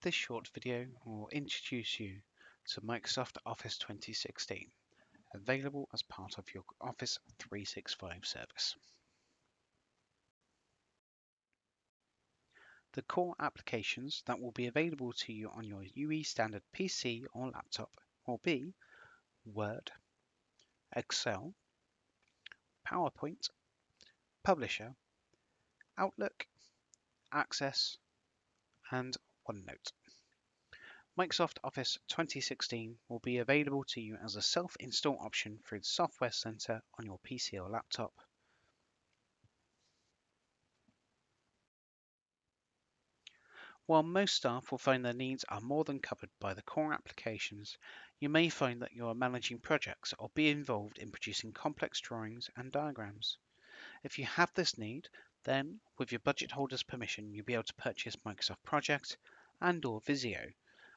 This short video will introduce you to Microsoft Office 2016, available as part of your Office 365 service. The core applications that will be available to you on your UWE standard PC or laptop will be Word, Excel, PowerPoint, Publisher, Outlook, Access, and OneNote. Microsoft Office 2016 will be available to you as a self-install option through the Software Center on your PC or laptop. While most staff will find their needs are more than covered by the core applications, you may find that you are managing projects or be involved in producing complex drawings and diagrams. If you have this need, then, with your budget holder's permission, you'll be able to purchase Microsoft Project and or Visio,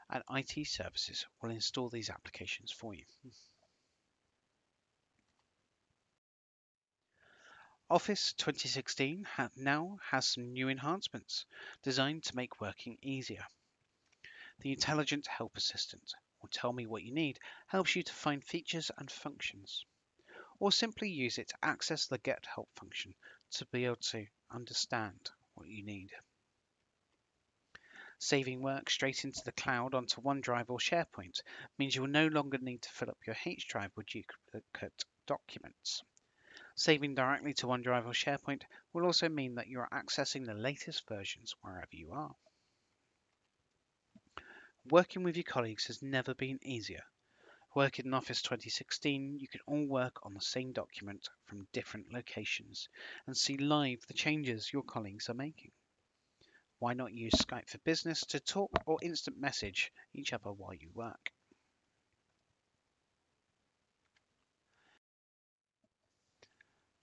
and IT services will install these applications for you. Office 2016 ha now has some new enhancements designed to make working easier. The Intelligent Help Assistant, or Tell Me What You Need, helps you to find features and functions, or simply use it to access the Get Help function to be able to understand what you need. Saving work straight into the cloud onto OneDrive or SharePoint means you will no longer need to fill up your H drive with duplicate documents. Saving directly to OneDrive or SharePoint will also mean that you are accessing the latest versions wherever you are. Working with your colleagues has never been easier. Working in Office 2016, you can all work on the same document from different locations and see live the changes your colleagues are making. Why not use Skype for Business to talk or instant message each other while you work?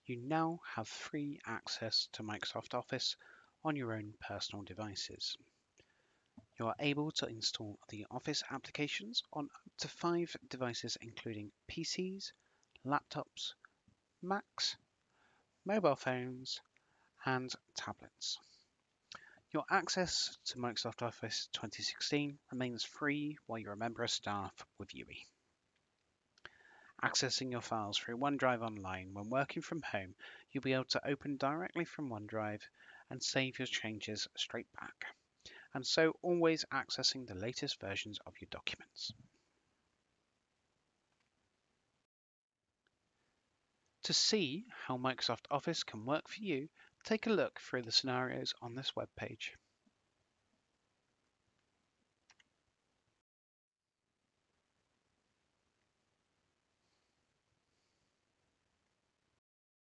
You now have free access to Microsoft Office on your own personal devices. You are able to install the Office applications on up to five devices including PCs, laptops, Macs, mobile phones, and tablets. Your access to Microsoft Office 2016 remains free while you're a member of staff with UWE. Accessing your files through OneDrive Online when working from home, you'll be able to open directly from OneDrive and save your changes straight back and so always accessing the latest versions of your documents. To see how Microsoft Office can work for you, take a look through the scenarios on this web page.